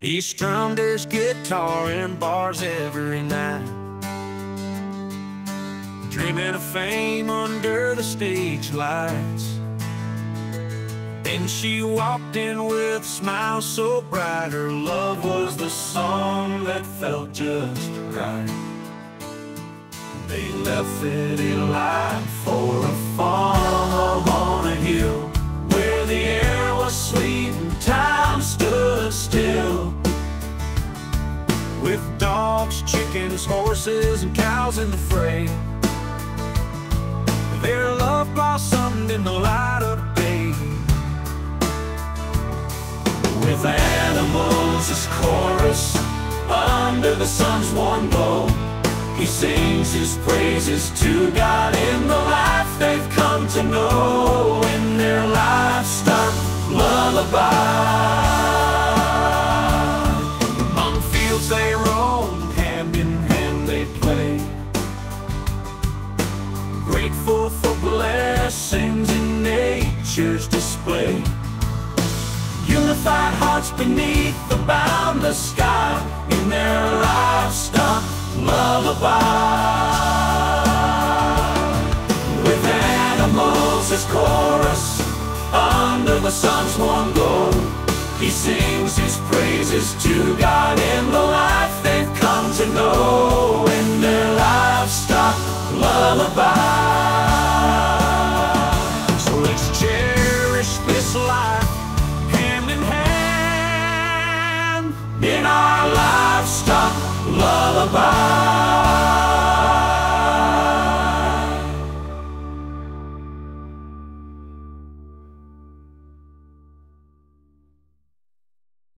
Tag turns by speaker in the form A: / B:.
A: He strummed his guitar in bars every night Dreaming of fame under the stage lights. Then she walked in with a smile so bright Her love was the song that felt just right. They left city life for a farm on a hill Where the air With dogs, chickens, horses, and cows in the fray. Their love blossomed in the light of day. With animals as chorus Under the sun's warm glow He sings his praises to God In the life they've come to know. In their livestock lullaby display Unified hearts beneath the boundless sky In their livestock lullaby With animals as chorus Under the sun's warm glow He sings his praises to In our livestock lullaby